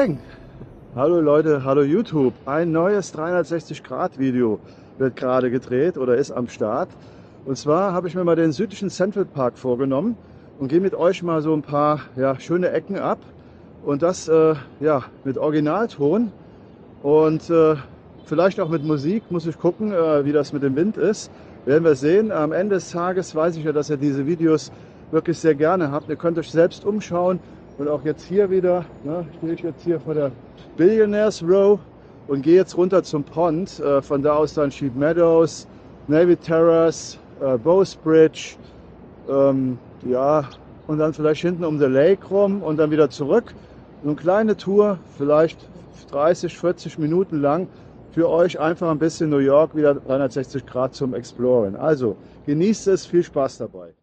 Peng! Hallo Leute, hallo YouTube. Ein neues 360 Grad Video wird gerade gedreht oder ist am Start. Und zwar habe ich mir mal den südlichen Central Park vorgenommen und gehe mit euch mal so ein paar ja, schöne Ecken ab. Und das äh, ja, mit Originalton und äh, vielleicht auch mit Musik. Muss ich gucken, äh, wie das mit dem Wind ist. Werden wir sehen. Am Ende des Tages weiß ich ja, dass ihr diese Videos wirklich sehr gerne habt. Ihr könnt euch selbst umschauen und auch jetzt hier wieder, ne, stehe ich jetzt hier vor der Billionaires Row und gehe jetzt runter zum Pond. Äh, von da aus dann Sheep Meadows, Navy Terrace, äh, Bowsbridge, ähm, ja, und dann vielleicht hinten um the Lake rum und dann wieder zurück. So eine kleine Tour, vielleicht 30, 40 Minuten lang für euch einfach ein bisschen New York wieder 360 Grad zum Exploren. Also genießt es, viel Spaß dabei.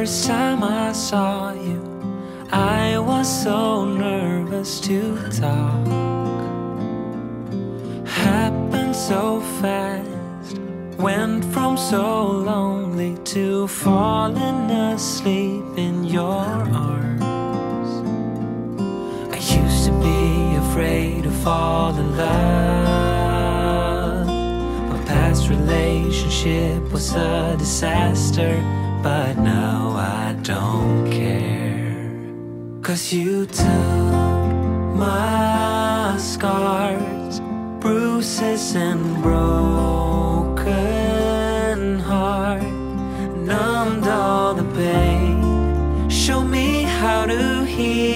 First time I saw you, I was so nervous to talk. Happened so fast, went from so lonely to falling asleep in your arms. I used to be afraid to fall in love. My past relationship was a disaster, but now I don't care. Cause you took my scars, bruises, and broken heart, numbed all the pain, show me how to heal,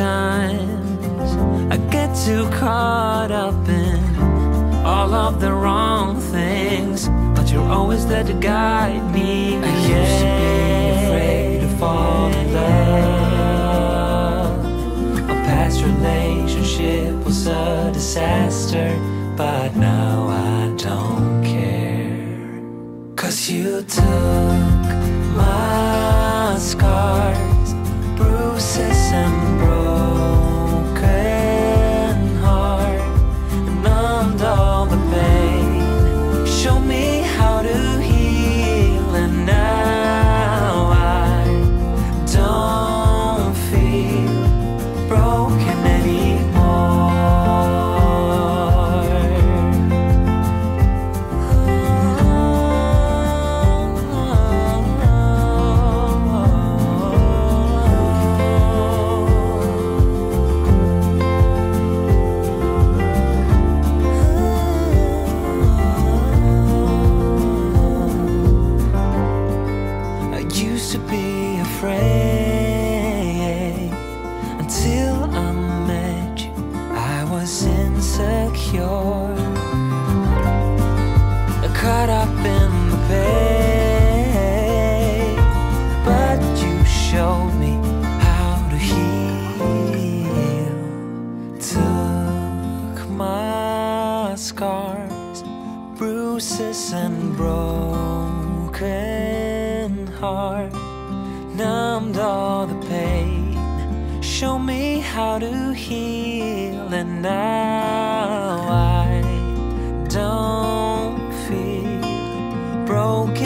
I get too caught up in all of the wrong things, but you're always there to guide me. I used to be afraid to fall in love. A past relationship was a disaster, but now I don't care. Cause you took my scars, all the pain. Show me how to heal, and now I don't feel broken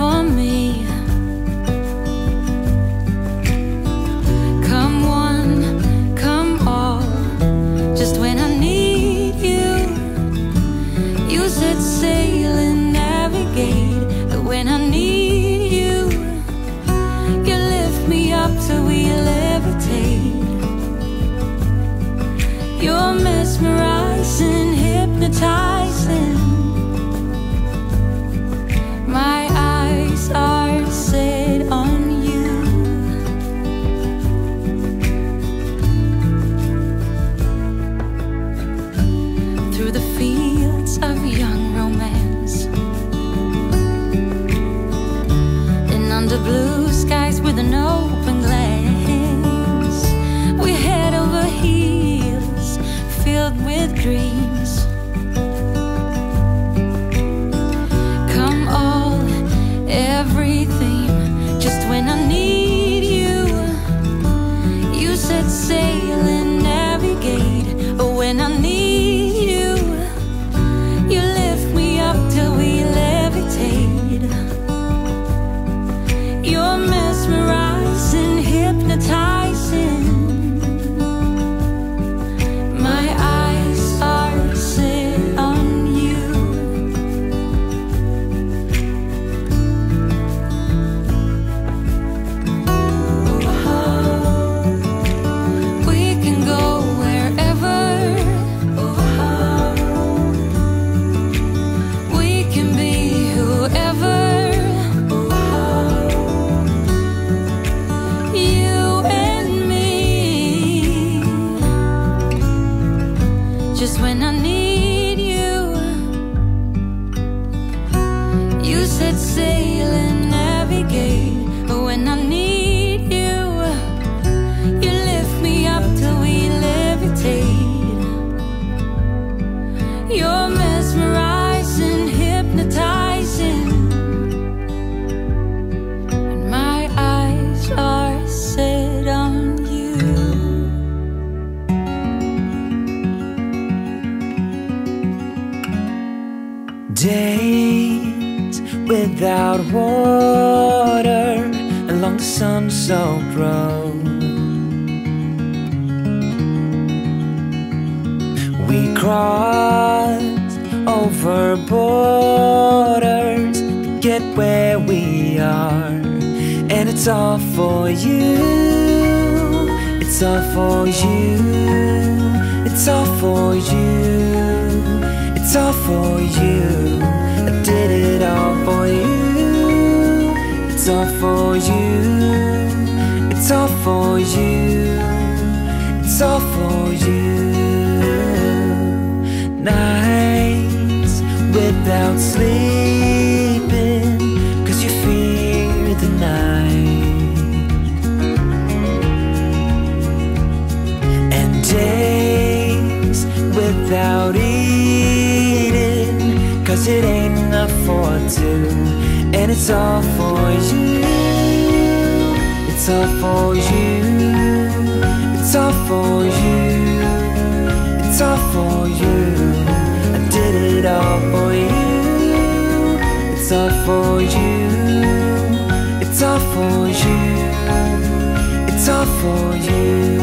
for me. Without sleeping, cause you fear the night. And days without eating, cause it ain't enough for two. And it's all for you. It's all for you. It's all for you. For you. It's all for you. It's all for you.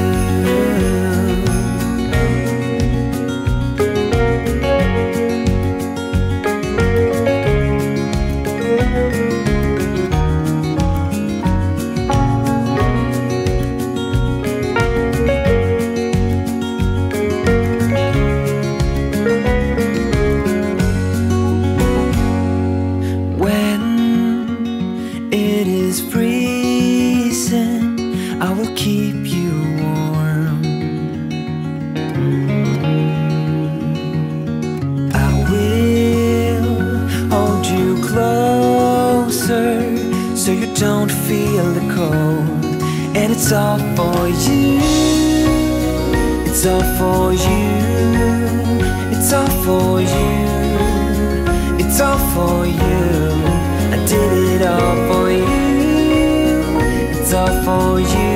All for you. It's all for you. It's all for you. It's all for you. I did it all for you. It's all for you.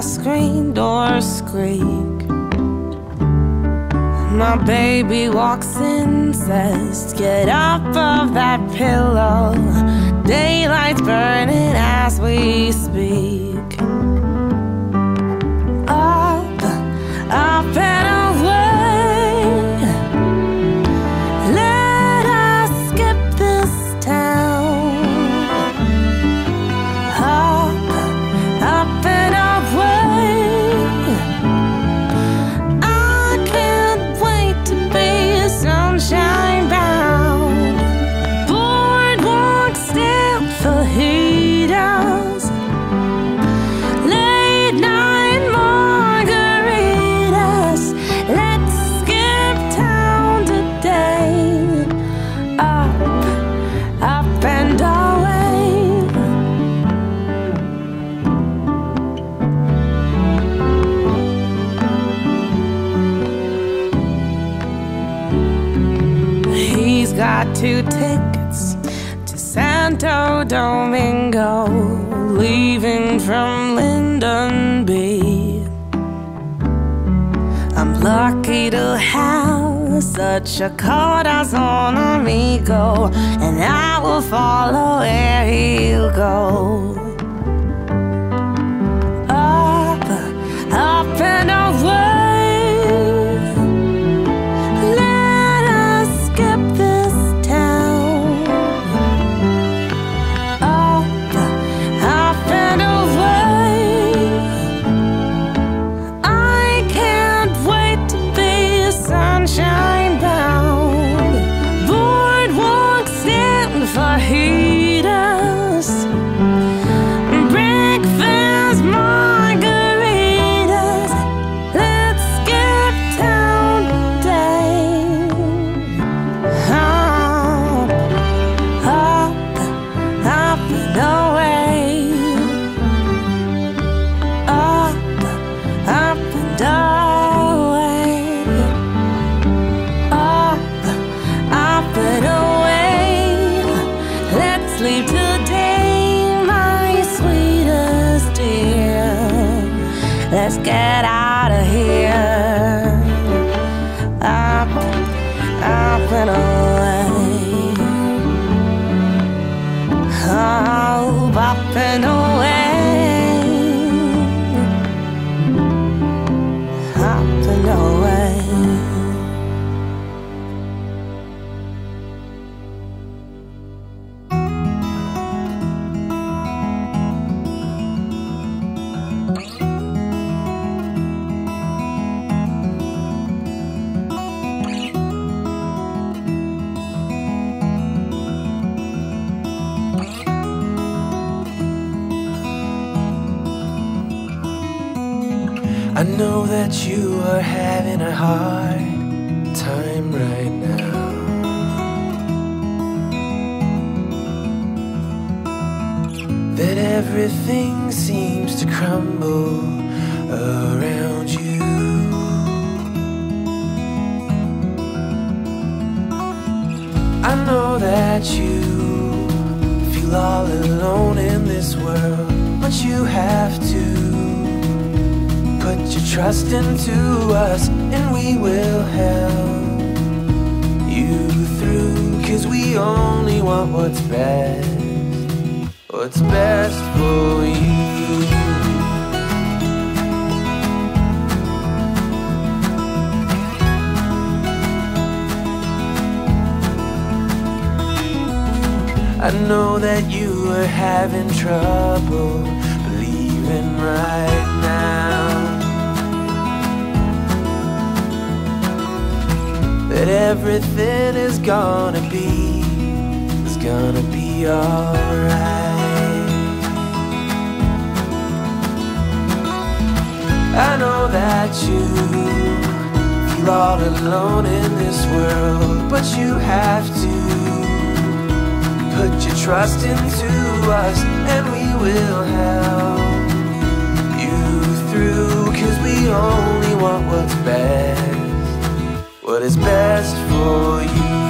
The screen door squeak. My baby walks in, says, Get up of that pillow. Daylight's burning as we speak. Have such a corazon amigo, and I will follow where he'll go. All alone in this world, but you have to put your trust into us and we will help you through cause we only want what's best what's best for you I know that you are having trouble believing right now that everything is gonna be is gonna be alright. I know that you feel all alone in this world, but you have to put your trust into us, and we will help you through. Cause we only want what's best, what is best for you.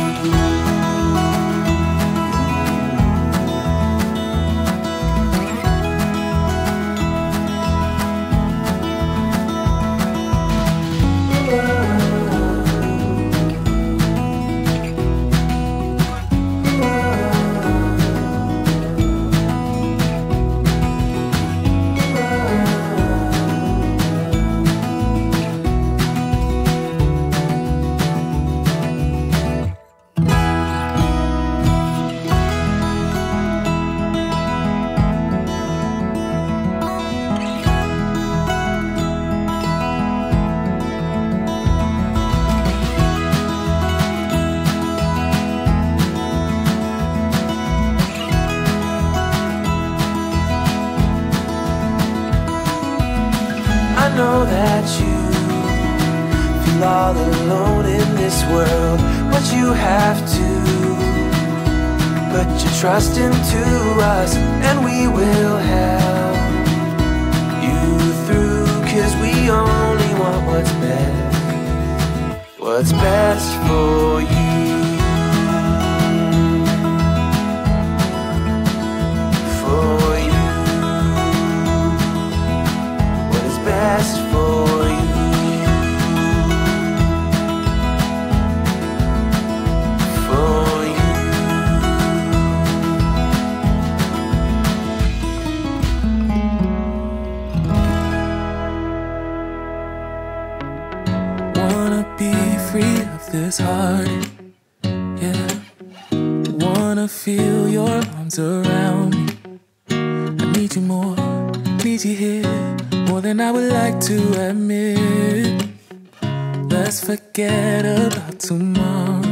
Forget about tomorrow.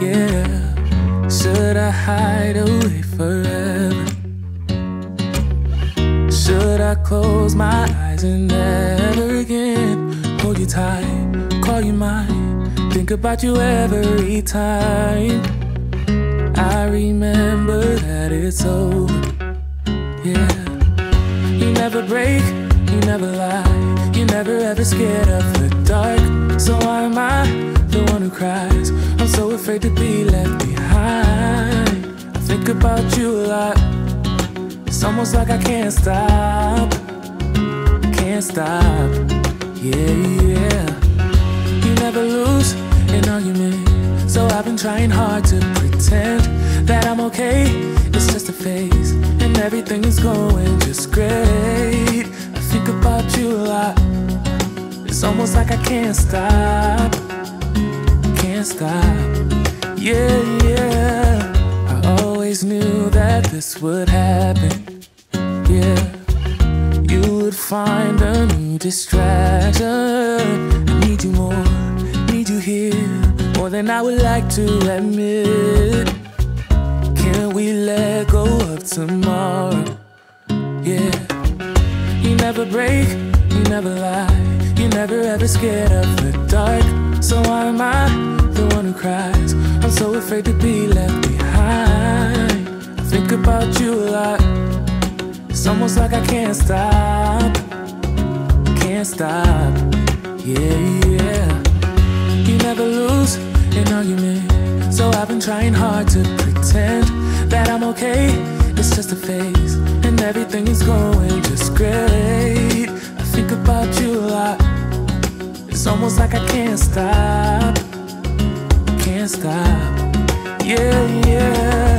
Yeah. Should I hide away forever? Should I close my eyes and never again hold you tight, call you mine, think about you every time? I remember that it's over. Yeah. You never break, you never lie, you never ever scared of the dark. So why am I the one who cries? I'm so afraid to be left behind. I think about you a lot. It's almost like I can't stop. Can't stop. Yeah, yeah. You never lose an argument, so I've been trying hard to pretend that I'm okay. It's just a phase, and everything is going just great. I think about you a lot. It's almost like I can't stop, can't stop. Yeah, yeah. I always knew that this would happen. Yeah, you would find a new distraction. I need you more, need you here, more than I would like to admit. Can we let go of tomorrow? Yeah, you never break, you never lie, never ever scared of the dark. So why am I the one who cries? I'm so afraid to be left behind. I think about you a lot. It's almost like I can't stop, can't stop. Yeah, yeah. You never lose an argument, so I've been trying hard to pretend that I'm okay. It's just a phase, and everything is going just great. I think about you a lot. Almost like I can't stop, can't stop. Yeah, yeah.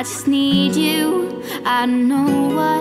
I just need you. I know what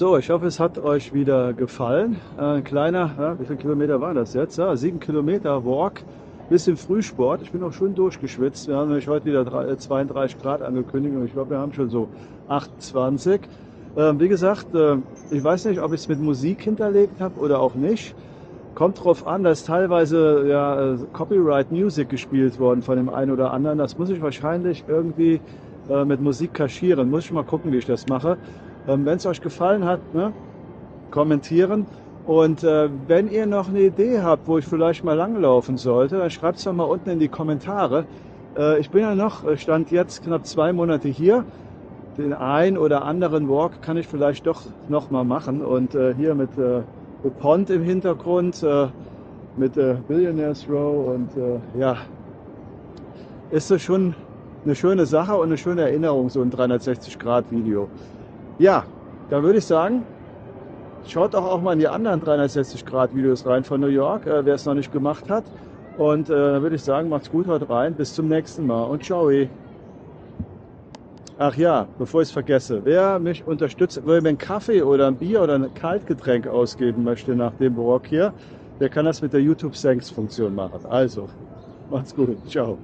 So, ich hoffe, es hat euch wieder gefallen. Äh, Ein kleiner, ja, wie viele Kilometer waren das jetzt? Ja, sieben Kilometer Walk, bisschen Frühsport. Ich bin auch schon durchgeschwitzt. Wir haben nämlich heute wieder drei- äh, 32 Grad angekündigt und ich glaube, wir haben schon so 28. Ähm, wie gesagt, äh, ich weiß nicht, ob ich es mit Musik hinterlegt habe oder auch nicht. Kommt drauf an, dass teilweise ja, Copyright Music gespielt worden von dem einen oder anderen. Das muss ich wahrscheinlich irgendwie mit Musik kaschieren. Muss ich mal gucken, wie ich das mache. Ähm, Wenn es euch gefallen hat, ne, kommentieren. Und äh, wenn ihr noch eine Idee habt, wo ich vielleicht mal langlaufen sollte, dann schreibt es doch mal unten in die Kommentare. Äh, ich bin ja noch, äh, stand jetzt knapp zwei Monate hier. Den ein oder anderen Walk kann ich vielleicht doch noch mal machen. Und äh, hier mit äh, Pond im Hintergrund äh, mit äh, Billionaires Row und ja, ist das schon eine schöne Sache und eine schöne Erinnerung, so ein 360-Grad-Video. Ja, dann würde ich sagen, schaut doch auch mal in die anderen 360-Grad-Videos rein von New York, äh, wer es noch nicht gemacht hat. Und äh, dann würde ich sagen, macht's gut heute rein. Bis zum nächsten Mal und ciao. Ach ja, bevor ich es vergesse, wer mich unterstützt, wer mir einen Kaffee oder ein Bier oder ein Kaltgetränk ausgeben möchte nach dem Barock hier, der kann das mit der YouTube Thanks Funktion machen. Also, macht's gut. Ciao.